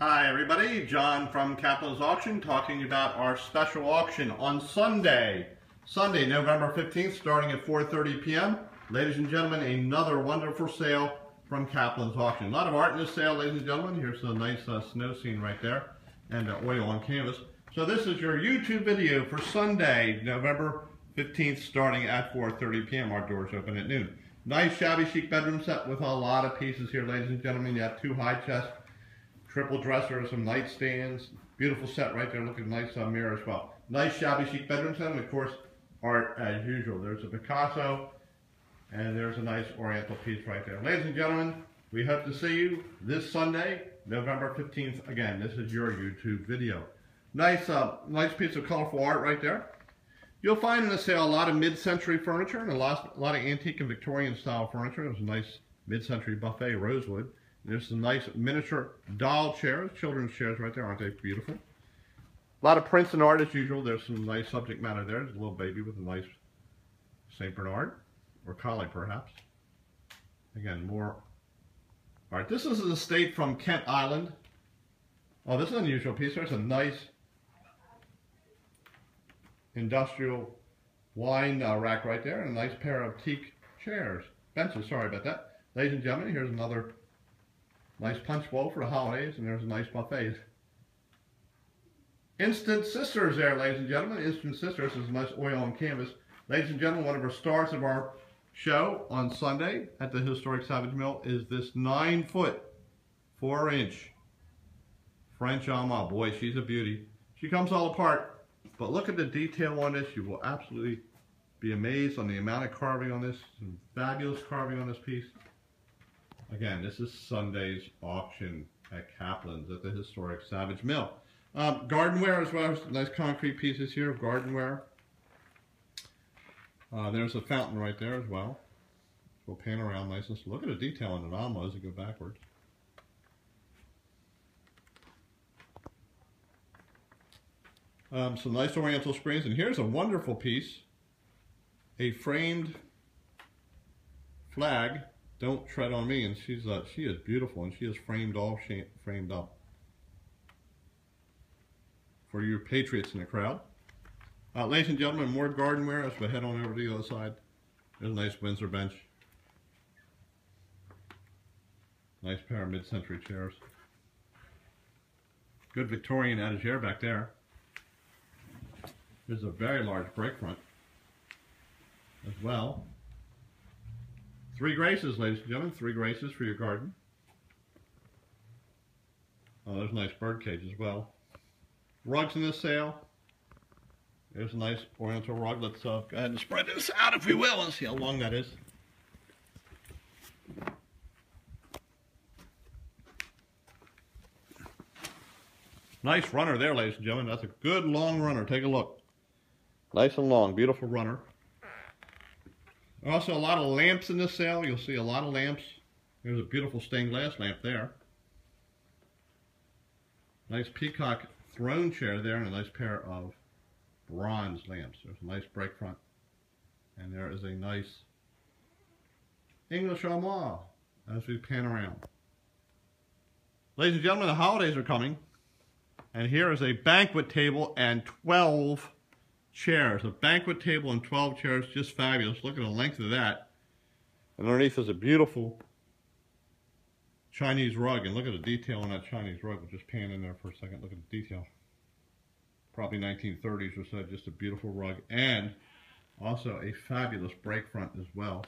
Hi everybody, John from Caplan's Auction talking about our special auction on Sunday, Sunday, November 15th, starting at 4.30 p.m. Ladies and gentlemen, another wonderful sale from Caplan's Auction. A lot of art in this sale, ladies and gentlemen. Here's a nice uh, snow scene right there and uh, oil on canvas. So this is your YouTube video for Sunday, November 15th, starting at 4.30 p.m. Our doors open at noon. Nice shabby chic bedroom set with a lot of pieces here, ladies and gentlemen. You have two high chests triple dresser, some nightstands. Beautiful set right there, looking nice on mirror as well. Nice shabby chic bedroom set, and of course, art as usual. There's a Picasso, and there's a nice oriental piece right there. Ladies and gentlemen, we hope to see you this Sunday, November 15th. Again, this is your YouTube video. Nice, uh, nice piece of colorful art right there. You'll find in the sale a lot of mid-century furniture and a lot, a lot of antique and Victorian style furniture. There's a nice mid-century buffet rosewood. There's some nice miniature doll chairs, children's chairs right there. Aren't they beautiful? A lot of prints and art as usual. There's some nice subject matter there. There's a little baby with a nice St. Bernard or collie perhaps. Again, more art. This is an estate from Kent Island. Oh, this is an unusual piece. There's a nice industrial wine uh, rack right there and a nice pair of teak chairs. Benches, sorry about that. Ladies and gentlemen, here's another Nice punch bowl for the holidays, and there's a nice buffet. Instant Sisters there, ladies and gentlemen. Instant Sisters is a nice oil on canvas. Ladies and gentlemen, one of our stars of our show on Sunday at the Historic Savage Mill is this 9 foot, 4 inch French Alma. Boy, she's a beauty. She comes all apart, but look at the detail on this. You will absolutely be amazed on the amount of carving on this. Some fabulous carving on this piece. Again, this is Sunday's auction at Caplan's at the historic Savage Mill. Um, gardenware as well, nice concrete pieces here of gardenware. Uh, there's a fountain right there as well. We'll pan around nice and Look at the detail in the Alma as you go backwards. Um, some nice oriental screens, and here's a wonderful piece, a framed flag don't tread on me. And she's uh, she is beautiful, and she is framed all framed up. For you patriots in the crowd. Uh, ladies and gentlemen, more gardenware as we head on over to the other side. There's a nice Windsor bench. Nice pair of mid-century chairs. Good Victorian etagere back there. There's a very large break front as well. Three graces, ladies and gentlemen. Three graces for your garden. Oh, there's a nice bird cage as well. Rugs in this sale. There's a nice oriental rug. Let's uh, go ahead and spread this out, if we will, and see how long that is. Nice runner there, ladies and gentlemen. That's a good long runner. Take a look. Nice and long. Beautiful runner. Also, a lot of lamps in this sale. You'll see a lot of lamps. There's a beautiful stained glass lamp there. Nice peacock throne chair there and a nice pair of bronze lamps. There's a nice break front. And there is a nice English armoire as we pan around. Ladies and gentlemen, the holidays are coming. And here is a banquet table and 12 chairs, a banquet table and 12 chairs, just fabulous. Look at the length of that. And underneath is a beautiful Chinese rug, and look at the detail on that Chinese rug. We'll just pan in there for a second. Look at the detail. Probably 1930s or so, just a beautiful rug. And also a fabulous break front as well.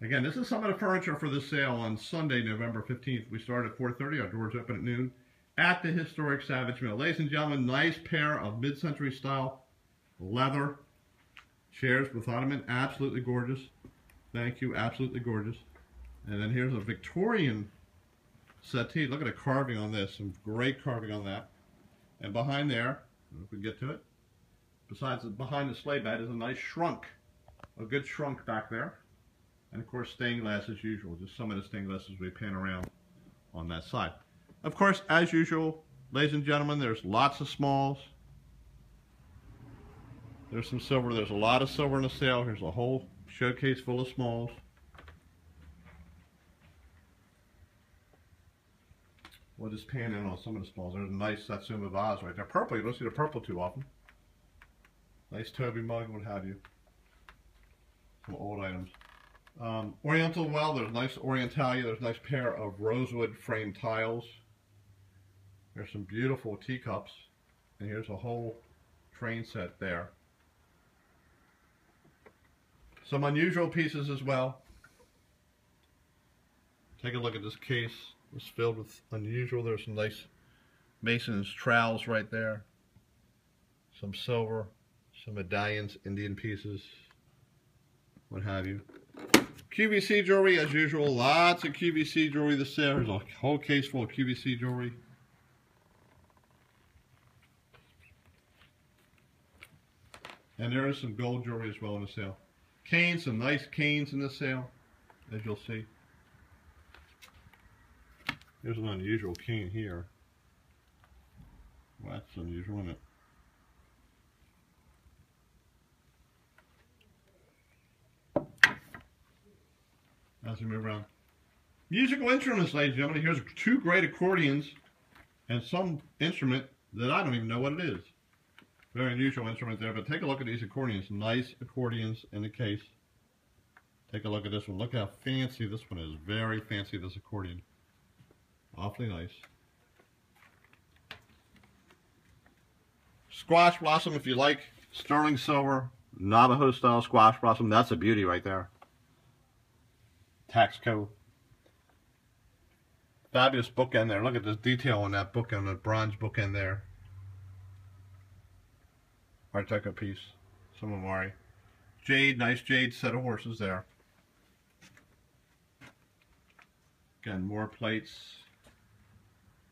Again, this is some of the furniture for the sale on Sunday, November 15th. We start at 4.30. Our doors open at noon at the historic Savage Mill. Ladies and gentlemen, nice pair of mid-century style leather chairs with ottoman. Absolutely gorgeous. Thank you. Absolutely gorgeous. And then here's a Victorian settee. Look at the carving on this. Some great carving on that. And behind there, if we get to it, besides behind the sleigh bed is a nice schrank. A good schrank back there. And of course, stained glass as usual. Just some of the stained glass as we pan around on that side. Of course, as usual, ladies and gentlemen, there's lots of smalls. There's some silver. There's a lot of silver in the sale. Here's a whole showcase full of smalls. We'll just pan in on some of the smalls. There's a nice Satsuma vase right there. Purple, you don't see the purple too often. Nice Toby mug, what have you. Some old items. Um, Oriental well, there's a nice Orientalia. There's a nice pair of rosewood frame tiles. There's some beautiful teacups. And here's a whole train set there. Some unusual pieces as well. Take a look at this case. It's filled with unusual. There's some nice Mason's trowels right there. Some silver, some medallions, Indian pieces, what have you. QVC jewelry as usual. Lots of QVC jewelry this year. There's a whole case full of QVC jewelry. And there is some gold jewelry as well in the sale. Canes, some nice canes in the sale, as you'll see. There's an unusual cane here. Well, that's unusual, isn't it? As we move around. Musical instruments, ladies and gentlemen. Here's two great accordions and some instrument that I don't even know what it is. Very unusual instrument there, but take a look at these accordions. Nice accordions in the case. Take a look at this one. Look how fancy this one is. Very fancy, this accordion. Awfully nice. Squash blossom, if you like. Sterling silver, Navajo style squash blossom. That's a beauty right there. Taxco. Fabulous bookend there. Look at this detail on that bookend, the bronze bookend there. Art Deco piece. Some Imari. Jade, nice jade set of horses there. Again, more plates.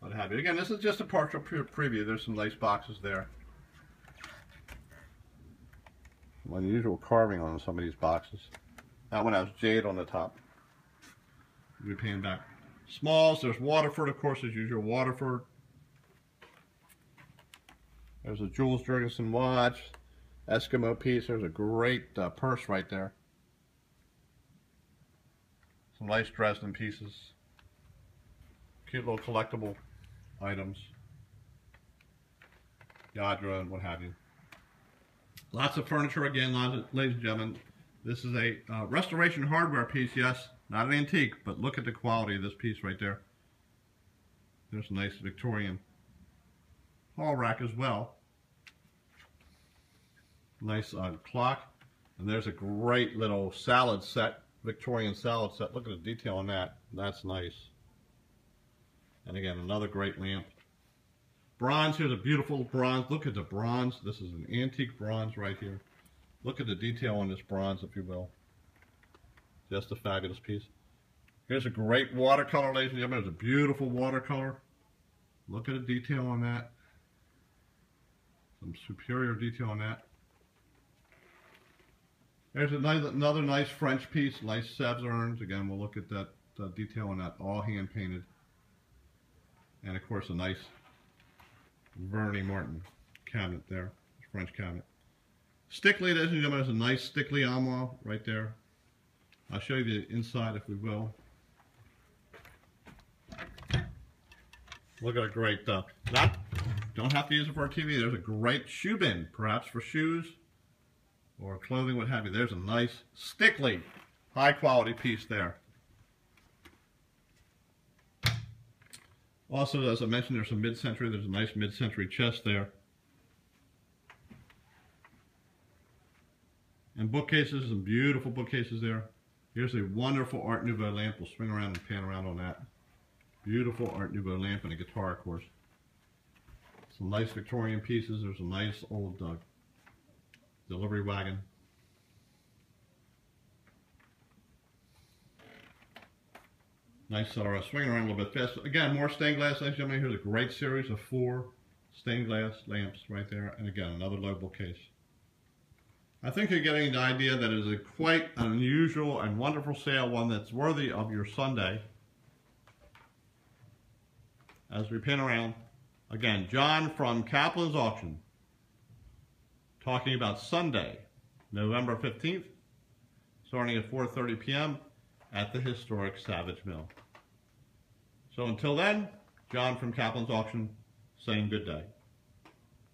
What have you. Again, this is just a partial pre preview. There's some nice boxes there. Unusual carving on some of these boxes. That one has jade on the top. We're paying back. Smalls, there's Waterford, of course, as usual. Waterford. There's a Jules Jurgensen watch. Eskimo piece. There's a great uh, purse right there. Some nice Dresden pieces. Cute little collectible items. Lladró and what have you. Lots of furniture again, ladies and gentlemen. This is a uh, restoration hardware piece, yes. Not an antique, but look at the quality of this piece right there. There's a nice Victorian hall rack as well. Nice uh, clock. And there's a great little salad set, Victorian salad set. Look at the detail on that. That's nice. And again, another great lamp. Bronze, here's a beautiful bronze. Look at the bronze. This is an antique bronze right here. Look at the detail on this bronze, if you will. Just a fabulous piece. Here's a great watercolor, ladies and gentlemen. There's a beautiful watercolor. Look at the detail on that. Some superior detail on that. There's another, nice French piece, nice Sèvres urns. Again, we'll look at that uh, detail on that, all hand painted. And of course, a nice Vernis Martin cabinet there, French cabinet. Stickley, ladies and gentlemen, there's a nice Stickley armoire right there. I'll show you the inside if we will. Look at a great, uh, not, don't have to use it for a TV. There's a great shoe bin, perhaps for shoes or clothing, what have you. There's a nice Stickley, high quality piece there. Also, as I mentioned, there's some mid-century. There's a nice mid-century chest there. And bookcases, some beautiful bookcases there. Here's a wonderful Art Nouveau lamp. We'll swing around and pan around on that. Beautiful Art Nouveau lamp and a guitar, of course. Some nice Victorian pieces. There's a nice old uh, delivery wagon. Nice uh, swinging around a little bit fast. Again, more stained glass, and gentlemen. Here's a great series of four stained glass lamps right there. And again, another low case. I think you're getting the idea that it is a quite unusual and wonderful sale, one that's worthy of your Sunday. As we pin around, again, John from Caplan's Auction, talking about Sunday, November 15th, starting at 4.30 p.m. at the historic Savage Mill. So until then, John from Caplan's Auction saying good day.